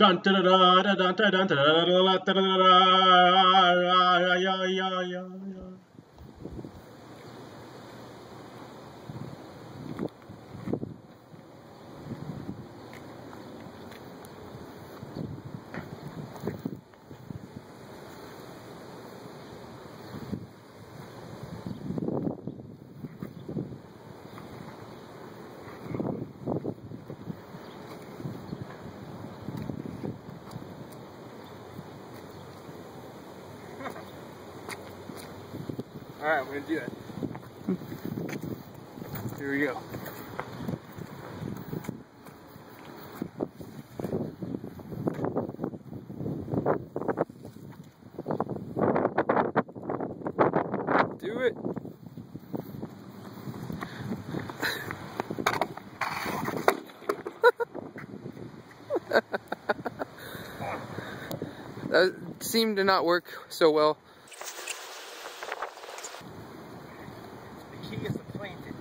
Dun dun Alright, I'm gonna do it. Here we go. Do it. that seemed to not work so well. she is acquainted